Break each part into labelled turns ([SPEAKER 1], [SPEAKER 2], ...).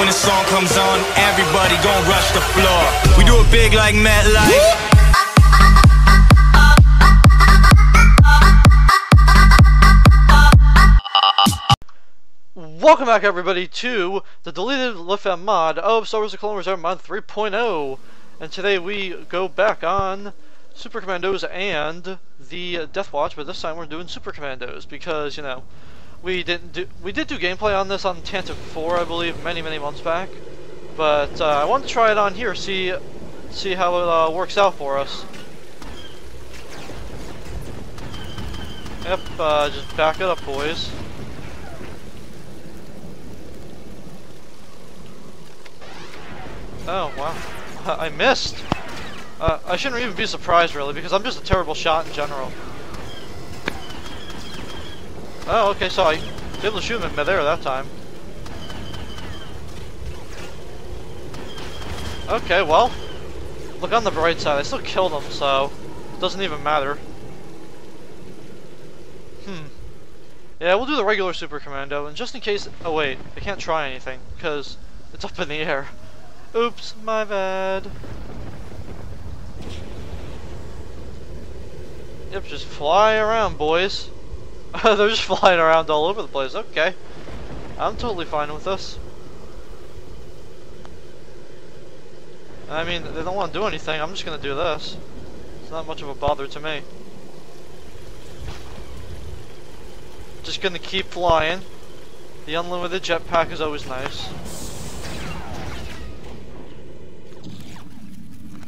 [SPEAKER 1] when the song comes on, everybody gon' rush the floor. We do it big like.
[SPEAKER 2] Welcome back everybody to the deleted LitFam mod of Star Wars The Clone Wars mod 3.0 and today we go back on Super Commandos and the Death Watch but this time we're doing Super Commandos because you know we didn't do we did do gameplay on this on Tantive 4 I believe many many months back but uh, I want to try it on here see see how it uh, works out for us Yep, uh, just back it up boys Oh, wow. I missed! Uh, I shouldn't even be surprised, really, because I'm just a terrible shot in general. Oh, okay, so I was able to shoot him midair that time. Okay, well, look on the bright side, I still killed him, so it doesn't even matter. Hmm. Yeah, we'll do the regular Super Commando, and just in case... Oh wait, I can't try anything, because it's up in the air. Oops, my bad. Yep, just fly around, boys. They're just flying around all over the place. Okay. I'm totally fine with this. I mean, they don't want to do anything. I'm just to do this. It's not much of a bother to me. Just to keep flying. The unlimited jetpack is always nice.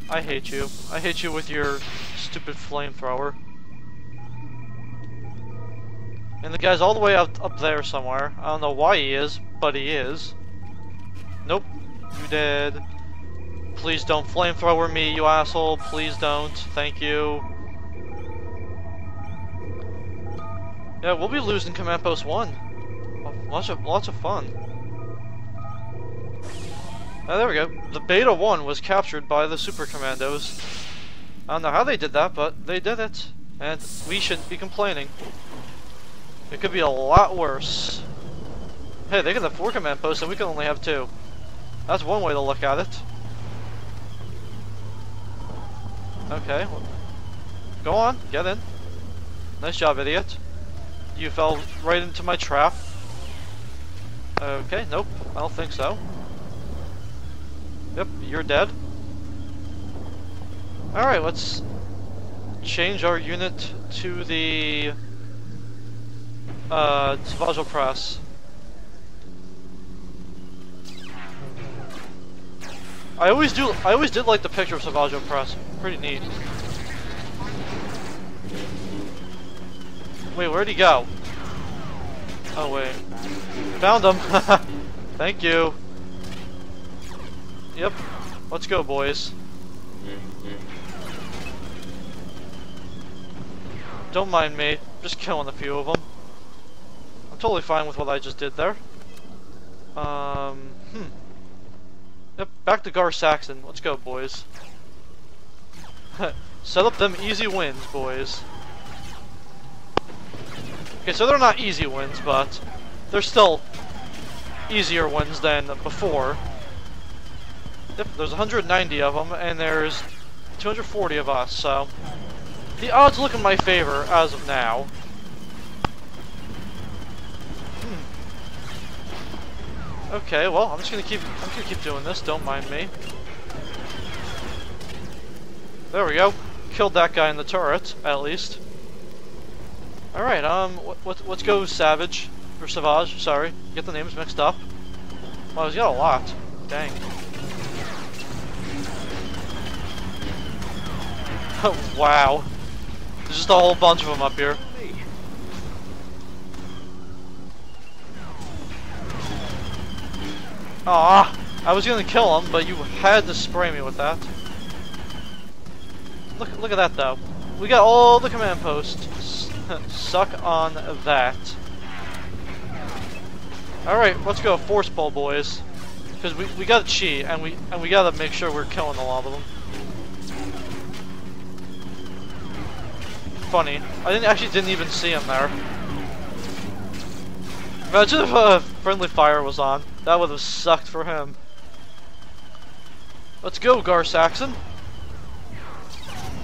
[SPEAKER 2] I hate you. I hate you with your stupid flamethrower. And the guy's all the way up, up there somewhere. I don't know why he is, but he is. Nope. You dead. Please don't flamethrower me, you asshole. Please don't. Thank you. Yeah, we'll be losing Command Post 1. Lots of, lots of fun. Oh, there we go. The Beta 1 was captured by the Super Commandos. I don't know how they did that, but they did it. And we shouldn't be complaining. It could be a lot worse. Hey, they can have four command posts and we can only have two. That's one way to look at it. Okay. Go on, get in. Nice job, idiot. You fell right into my trap. Okay, nope, I don't think so. Yep, you're dead. Alright, let's change our unit to the uh, Savage Oppress. I always do. I always did like the picture of Savage Oppress. Pretty neat. Wait, where'd he go? Oh wait, found him. Thank you. Yep. Let's go, boys. Don't mind me. Just killing a few of them. Totally fine with what I just did there. Um, hmm. Yep, back to Gar Saxon. Let's go, boys. Set up them easy wins, boys. Okay, so they're not easy wins, but they're still easier wins than before. Yep, there's 190 of them, and there's 240 of us, so... The odds look in my favor as of now. Okay, well, I'm just gonna keep I'm gonna keep doing this, don't mind me. There we go. Killed that guy in the turret, at least. Alright, um, what, let's go Savage, or Savage, sorry. Get the names mixed up. Well, he's got a lot. Dang. Oh wow. There's just a whole bunch of them up here. Ah, I was gonna kill him, but you had to spray me with that. Look, look at that though. We got all the command posts. Suck on that. Alright, let's go force ball boys. Because we, we gotta cheat and we and we gotta make sure we're killing a lot of them. funny. I didn't actually didn't even see him there. Imagine if a friendly fire was on. That would have sucked for him. Let's go, Gar Saxon.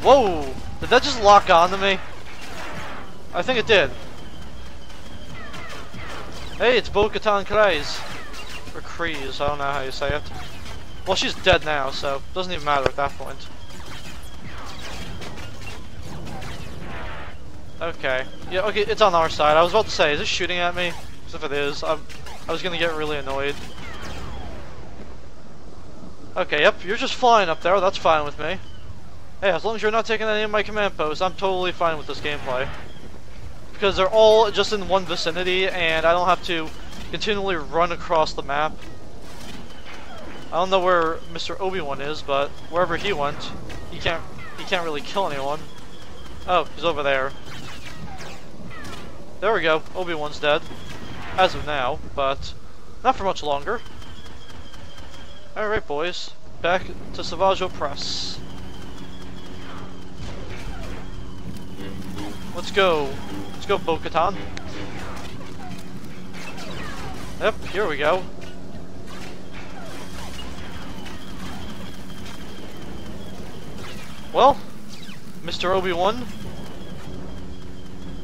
[SPEAKER 2] Whoa! Did that just lock onto me? I think it did. Hey, it's Bo-Katan Kryze. Or Kryze, I don't know how you say it. Well, she's dead now, so doesn't even matter at that point. Okay. Yeah, okay, it's on our side. I was about to say, is it shooting at me? Because if it is, I'm, I was gonna get really annoyed. Okay, yep, you're just flying up there. That's fine with me. Hey, as long as you're not taking any of my command posts, I'm totally fine with this gameplay. Because they're all just in one vicinity, and I don't have to continually run across the map. I don't know where Mr. Obi-Wan is, but wherever he went, he can't he can't really kill anyone. Oh, he's over there. There we go. Obi-Wan's dead. As of now, but not for much longer. Alright, boys. Back to Savage Oppress. Let's go. Let's go, Bo-Katan. Yep, here we go. Well, Mr. Obi-Wan.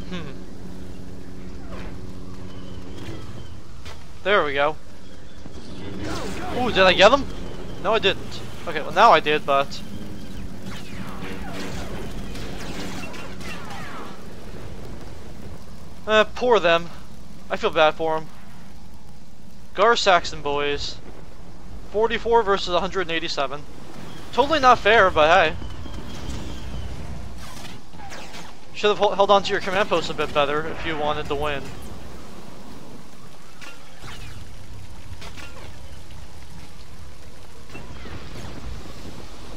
[SPEAKER 2] Hmm. There we go. Ooh, did I get him? No, I didn't. Okay, well now I did, but... Uh, poor them. I feel bad for them. Gar Saxon boys. 44 versus 187. Totally not fair, but hey. Should have held on to your command post a bit better if you wanted to win.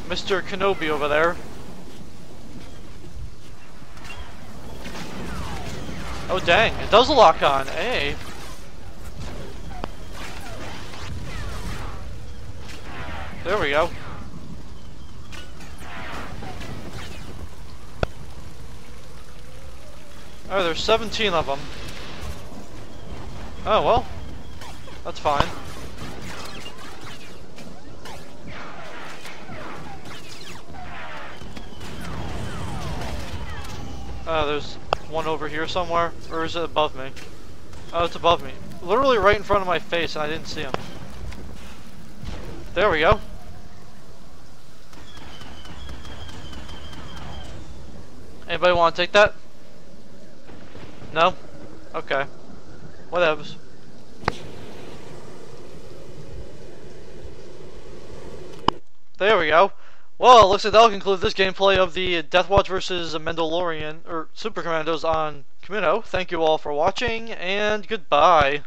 [SPEAKER 2] Mr. Kenobi over there. Oh dang, it does lock on, hey. There we go. Oh, there's 17 of them. Oh, well. That's fine. Oh, there's one over here somewhere. Or is it above me? Oh, it's above me. Literally right in front of my face and I didn't see him. There we go. Anybody want to take that? No? Okay. Whatever. There we go. Well, looks like that'll conclude this gameplay of the Deathwatch versus Mandalorian, or Super Commandos on Kamino. Thank you all for watching, and goodbye.